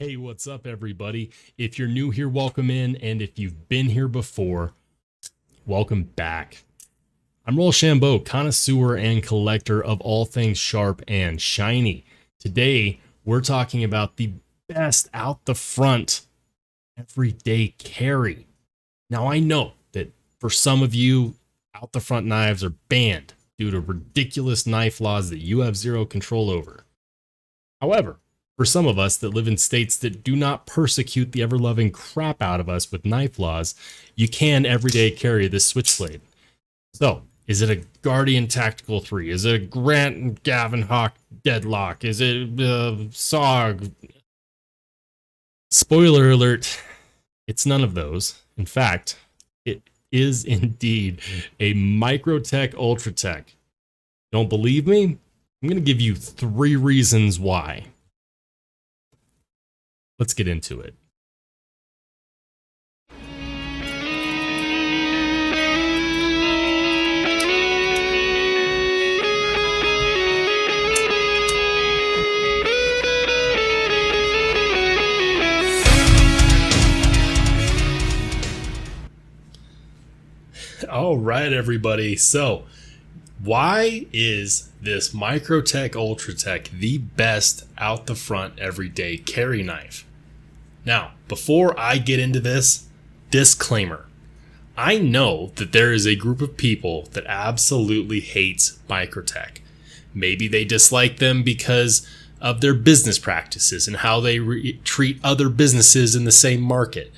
Hey, what's up, everybody? If you're new here, welcome in. And if you've been here before, welcome back. I'm Rollshambo, connoisseur and collector of all things sharp and shiny. Today, we're talking about the best out the front everyday carry. Now, I know that for some of you, out the front knives are banned due to ridiculous knife laws that you have zero control over. However, for some of us that live in states that do not persecute the ever loving crap out of us with knife laws, you can everyday carry this switchblade. So, is it a Guardian Tactical 3? Is it a Grant and Gavin Hawk Deadlock? Is it uh, a SOG? Spoiler alert, it's none of those. In fact, it is indeed a Microtech Ultratech. Don't believe me? I'm going to give you three reasons why. Let's get into it. All right, everybody. So, why is this Microtech Ultratech the best out the front everyday carry knife? Now, before I get into this, disclaimer. I know that there is a group of people that absolutely hates Microtech. Maybe they dislike them because of their business practices and how they re- treat other businesses in the same market.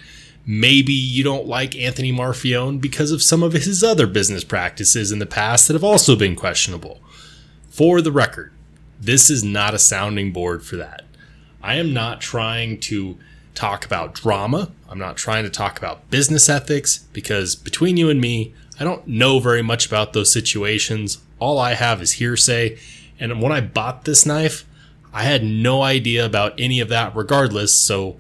Maybe you don't like Anthony Marfione because of some of his other business practices in the past that have also been questionable. For the record, this is not a sounding board for that. I am not trying to talk about drama. I'm not trying to talk about business ethics because between you and me, I don't know very much about those situations. All I have is hearsay. And when I bought this knife, I had no idea about any of that regardless. So,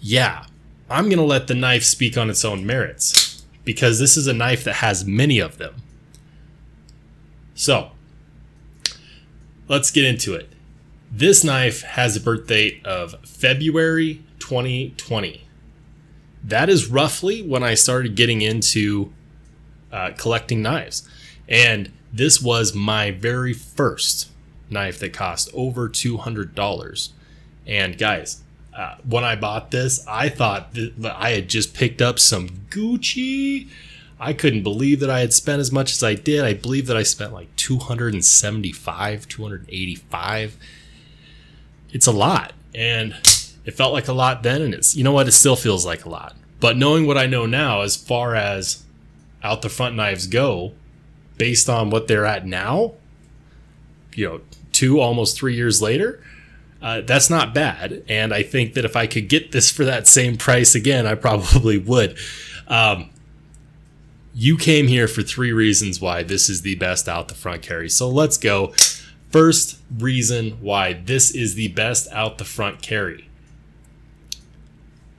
yeah, I'm going to let the knife speak on its own merits because this is a knife that has many of them. So, let's get into it. This knife has a birth date of February 2020. That is roughly when I started getting into uh, collecting knives. And this was my very first knife that cost over $200. And guys, uh, when I bought this, I thought that I had just picked up some Gucci. I couldn't believe that I had spent as much as I did. I believe that I spent like 275, 285. It's a lot. And it felt like a lot then. And it's, you know what? It still feels like a lot. But knowing what I know now, as far as out the front knives go, based on what they're at now, you know, two, almost three years later, uh, that's not bad. And I think that if I could get this for that same price again, I probably would. Um, you came here for three reasons why this is the best out the front carry. So let's go. First reason why this is the best out the front carry.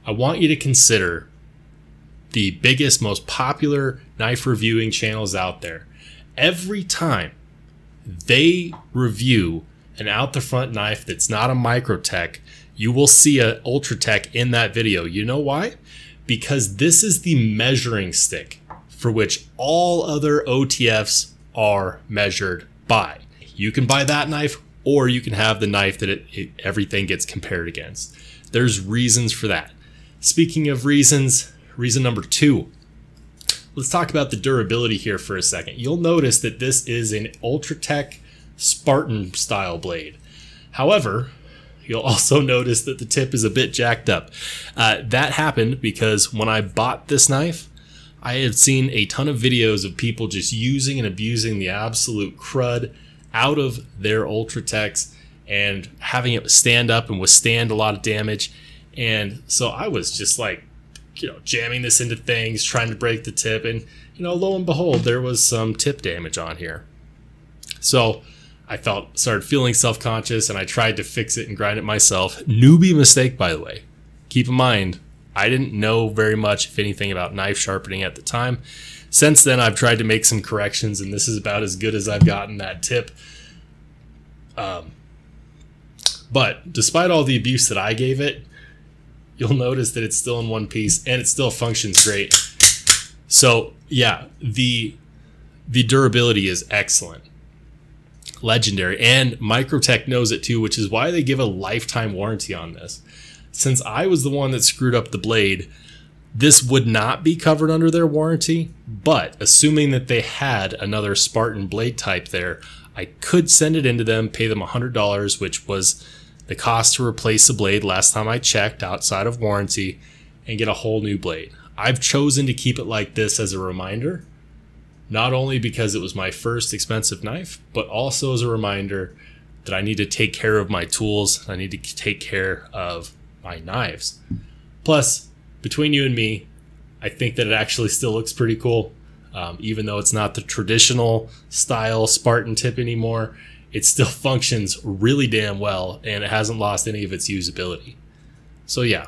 I want you to consider the biggest, most popular knife reviewing channels out there. Every time they review an out the front knife that's not a Microtech, you will see a Ultratech in that video. You know why? Because this is the measuring stick for which all other OTFs are measured by. You can buy that knife or you can have the knife that it, it, everything gets compared against. There's reasons for that. Speaking of reasons, reason number two. Let's talk about the durability here for a second. You'll notice that this is an Ultratech Spartan style blade. However, you'll also notice that the tip is a bit jacked up. Uh, that happened because when I bought this knife, I had seen a ton of videos of people just using and abusing the absolute crud out of their Ultratechs and having it stand up and withstand a lot of damage. And so I was just like, you know, jamming this into things, trying to break the tip. And, you know, lo and behold, there was some tip damage on here. So I felt started feeling self conscious, and I tried to fix it and grind it myself. Newbie mistake, by the way. Keep in mind, I didn't know very much, if anything, about knife sharpening at the time. Since then, I've tried to make some corrections, and this is about as good as I've gotten that tip. Um, but despite all the abuse that I gave it, you'll notice that it's still in one piece and it still functions great. So yeah, the the durability is excellent. Legendary. And Microtech knows it too, which is why they give a lifetime warranty on this. Since I was the one that screwed up the blade, this would not be covered under their warranty, but assuming that they had another Spartan blade type there, I could send it into them, pay them $100, which was the cost to replace the blade last time I checked outside of warranty, and get a whole new blade. I've chosen to keep it like this as a reminder, not only because it was my first expensive knife, but also as a reminder that I need to take care of my tools, I need to take care of my knives. Plus, between you and me, I think that it actually still looks pretty cool. Um, even though it's not the traditional style Spartan tip anymore, it still functions really damn well and it hasn't lost any of its usability. So, yeah,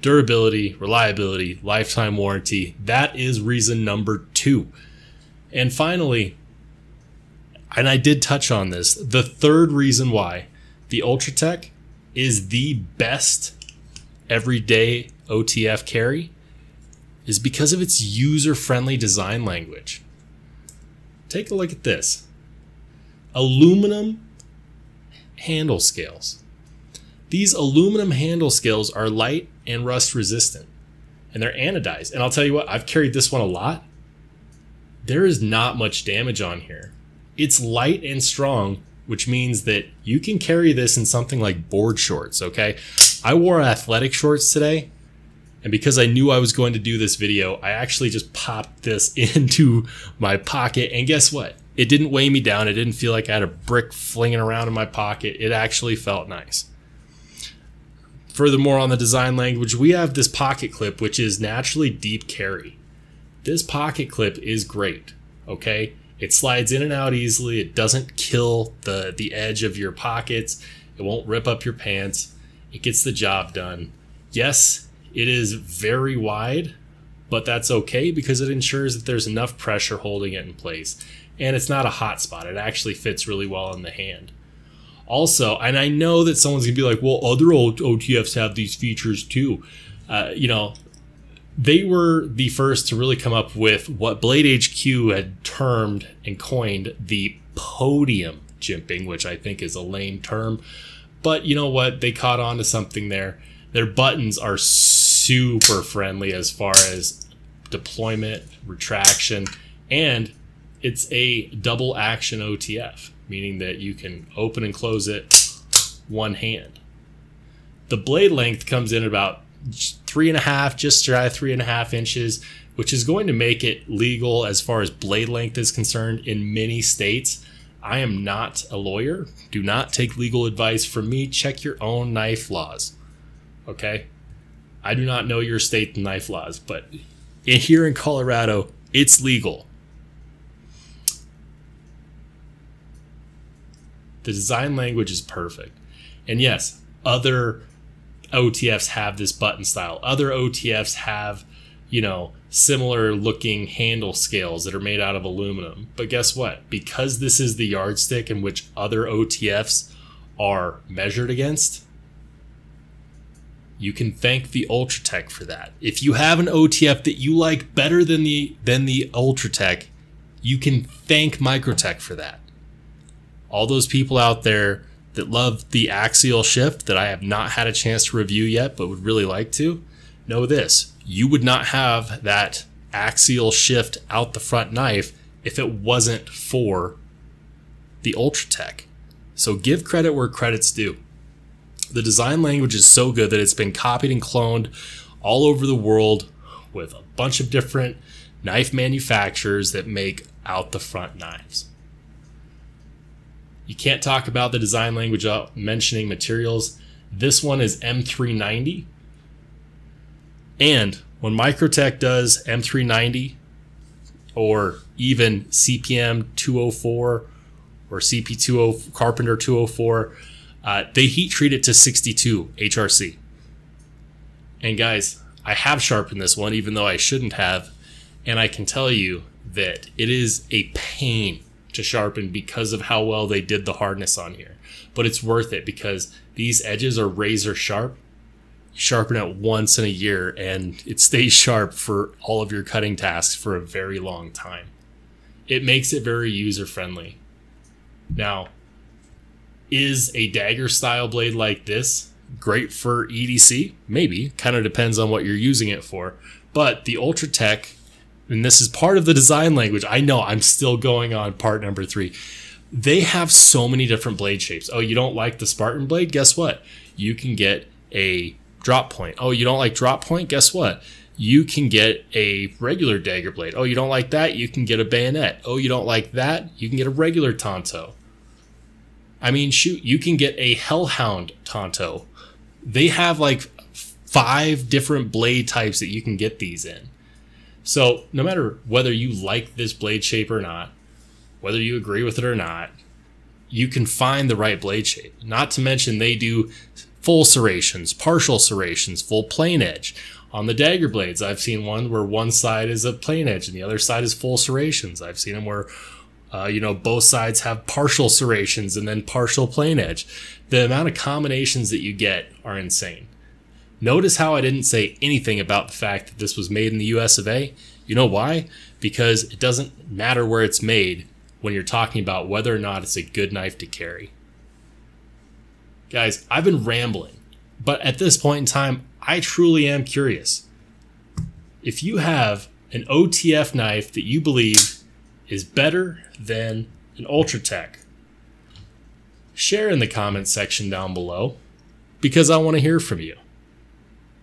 durability, reliability, lifetime warranty that is reason number two. And finally, and I did touch on this, the third reason why the Ultratech is the best everyday OTF carry is because of its user friendly design language. Take a look at this aluminum handle scales. These aluminum handle scales are light and rust resistant, and they're anodized. And I'll tell you what, I've carried this one a lot. There is not much damage on here. It's light and strong, which means that you can carry this in something like board shorts, okay? I wore athletic shorts today and because I knew I was going to do this video, I actually just popped this into my pocket. And guess what? It didn't weigh me down. It didn't feel like I had a brick flinging around in my pocket. It actually felt nice. Furthermore, on the design language, we have this pocket clip, which is naturally deep carry. This pocket clip is great, okay? It slides in and out easily. It doesn't kill the, the edge of your pockets. It won't rip up your pants. It gets the job done. Yes, it is very wide, but that's okay because it ensures that there's enough pressure holding it in place. And it's not a hot spot. It actually fits really well in the hand. Also, and I know that someone's gonna be like, well, other old OTFs have these features too. Uh, you know, they were the first to really come up with what Blade HQ had termed and coined the podium jimping, which I think is a lame term. But you know what? They caught on to something there. Their buttons are super friendly as far as deployment, retraction, and it's a double action OTF, meaning that you can open and close it one hand. The blade length comes in about three and a half, just shy three and a half inches, which is going to make it legal as far as blade length is concerned in many states. I am not a lawyer. Do not take legal advice from me. Check your own knife laws. Okay? I do not know your state knife laws, but here in Colorado, it's legal. The design language is perfect. And yes, other OTFs have this button style. Other OTFs have, you know, similar looking handle scales that are made out of aluminum. But guess what? Because this is the yardstick in which other OTFs are measured against, you can thank the Ultratech for that. If you have an OTF that you like better than the than the Ultratech, you can thank Microtech for that. All those people out there that love the axial shift that I have not had a chance to review yet but would really like to, know this. You would not have that axial shift out the front knife if it wasn't for the Ultratech. So give credit where credit's due. The design language is so good that it's been copied and cloned all over the world with a bunch of different knife manufacturers that make out the front knives. You can't talk about the design language without mentioning materials. This one is M390. And when Microtech does M390 or even CPM 204 or CP20 Carpenter 204, uh, they heat treat it to 62 HRC. And guys, I have sharpened this one, even though I shouldn't have. And I can tell you that it is a pain to sharpen because of how well they did the hardness on here. But it's worth it because these edges are razor sharp sharpen it once in a year and it stays sharp for all of your cutting tasks for a very long time. It makes it very user friendly. Now, is a dagger style blade like this great for EDC? Maybe. Kind of depends on what you're using it for. But the Ultratech, and this is part of the design language. I know I'm still going on part number three. They have so many different blade shapes. Oh, you don't like the Spartan blade? Guess what? You can get a drop point. Oh, you don't like drop point? Guess what? You can get a regular dagger blade. Oh, you don't like that? You can get a bayonet. Oh, you don't like that? You can get a regular Tanto. I mean, shoot, you can get a Hellhound Tanto. They have like five different blade types that you can get these in. So, no matter whether you like this blade shape or not, whether you agree with it or not, you can find the right blade shape. Not to mention, they do full serrations, partial serrations, full plain edge. On the dagger blades, I've seen one where one side is a plain edge and the other side is full serrations. I've seen them where uh, you know, both sides have partial serrations and then partial plain edge. The amount of combinations that you get are insane. Notice how I didn't say anything about the fact that this was made in the US of A. You know why? Because it doesn't matter where it's made when you're talking about whether or not it's a good knife to carry. Guys, I've been rambling, but at this point in time, I truly am curious. If you have an OTF knife that you believe is better than an Ultratech? Share in the comments section down below because I want to hear from you.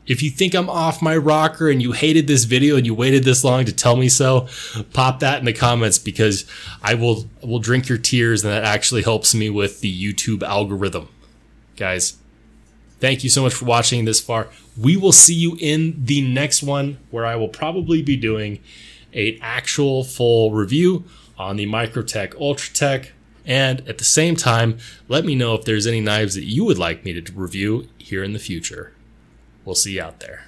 If you think I'm off my rocker and you hated this video and you waited this long to tell me so, pop that in the comments because I will will drink your tears and that actually helps me with the YouTube algorithm. Guys, thank you so much for watching this far. We will see you in the next one where I will probably be doing an actual full review on the Microtech Ultratech. And at the same time, let me know if there's any knives that you would like me to review here in the future. We'll see you out there.